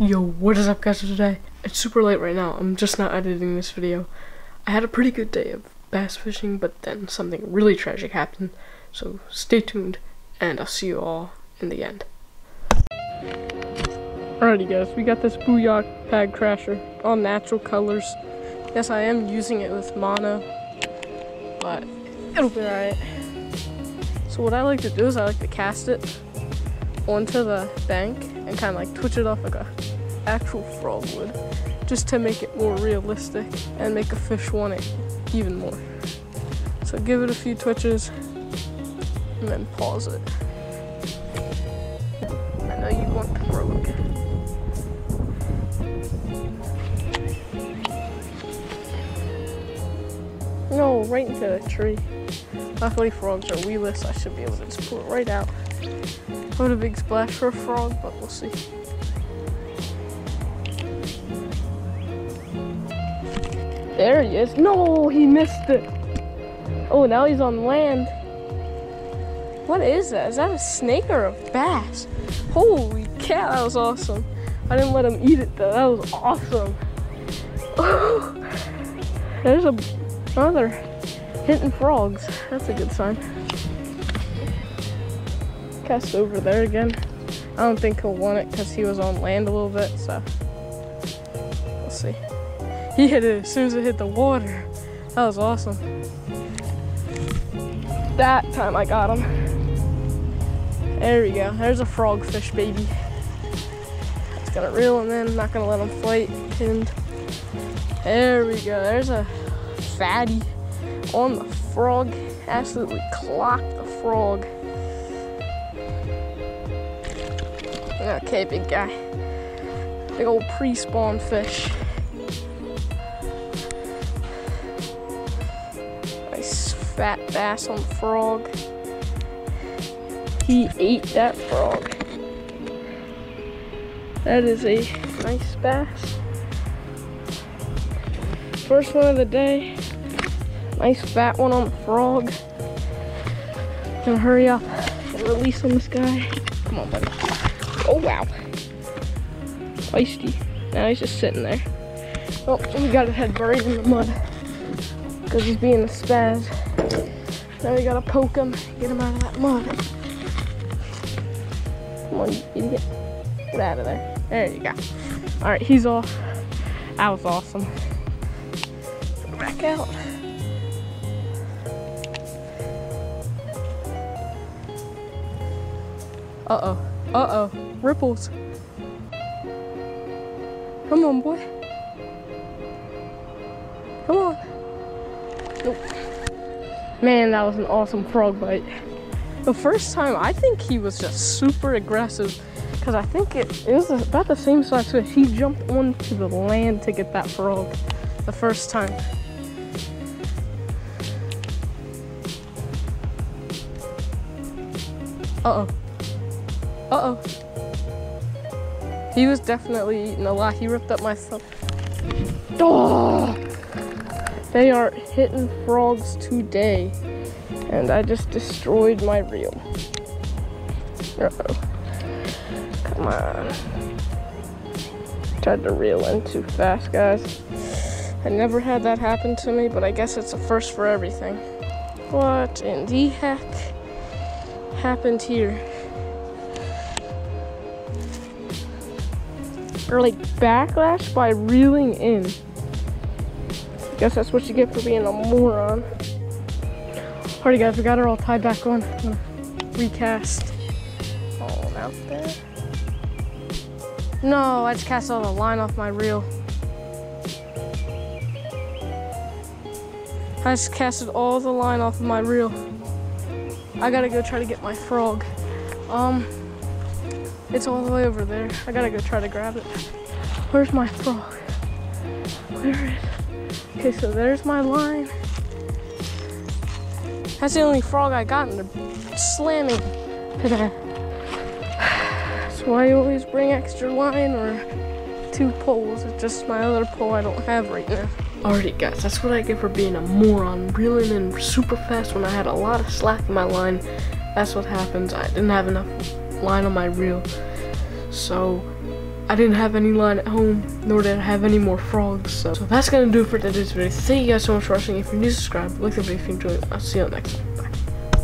Yo, what is up guys today? It's super late right now, I'm just not editing this video. I had a pretty good day of bass fishing, but then something really tragic happened. So stay tuned, and I'll see you all in the end. Alrighty guys, we got this Booyah Pad Crasher, all natural colors. Yes, I am using it with mono, but it'll be alright. So what I like to do is I like to cast it onto the bank and kind of like twitch it off like a actual frog would just to make it more realistic and make a fish want it even more. So give it a few twitches and then pause it. I know you want the frog. No, right into the tree. Luckily frogs are weedless, I should be able to just pull it right out. Put a big splash for a frog, but we'll see. There he is. No, he missed it. Oh, now he's on land. What is that? Is that a snake or a bass? Holy cow, that was awesome. I didn't let him eat it though. That was awesome. There's a another hitting frogs. That's a good sign. Cast over there again. I don't think he'll want it because he was on land a little bit, so we'll see. He hit it as soon as it hit the water. That was awesome. That time I got him. There we go. There's a frogfish, baby. Just gonna reel him in. Not gonna let him fight. Pinned. There we go. There's a fatty on the frog. Absolutely clocked the frog. Okay, big guy. Big old pre-spawn fish. Nice fat bass on frog. He ate that frog. That is a nice bass. First one of the day. Nice fat one on the frog. Gonna hurry up and release on this guy. Come on, buddy. Oh, wow. Feisty. Now he's just sitting there. Oh, we got his head buried in the mud. Because he's being a spaz. Now we gotta poke him, get him out of that mud. Come on, you idiot. Get out of there. There you go. Alright, he's off. That was awesome. Back out. Uh-oh. Uh-oh. Ripples. Come on, boy. Come on. Nope. Man, that was an awesome frog bite. The first time, I think he was just super aggressive because I think it, it was about the same size fish. He jumped onto the land to get that frog the first time. Uh-oh. Uh-oh. He was definitely eating a lot. He ripped up my stuff. Oh! They are hitting frogs today. And I just destroyed my reel. Uh-oh. Come on. Tried to reel in too fast, guys. I never had that happen to me, but I guess it's a first for everything. What in the heck happened here? Or like backlash by reeling in. Guess that's what you get for being a moron. Alrighty guys, we got her all tied back on. recast. All out there. No, I just cast all the line off my reel. I just casted all the line off of my reel. I gotta go try to get my frog. Um, it's all the way over there. I gotta go try to grab it. Where's my frog? Where is? Okay, so there's my line. That's the only frog I got, and they're slamming today. That's why I always bring extra line or two poles. It's just my other pole I don't have right now. Alrighty guys, that's what I get for being a moron, reeling in super fast when I had a lot of slack in my line. That's what happens. I didn't have enough line on my reel. So I didn't have any line at home, nor did I have any more frogs. So, so that's gonna do it for today's video. Thank you guys so much for watching. If you're new, subscribe, like the video if you enjoyed. I'll see you on next one.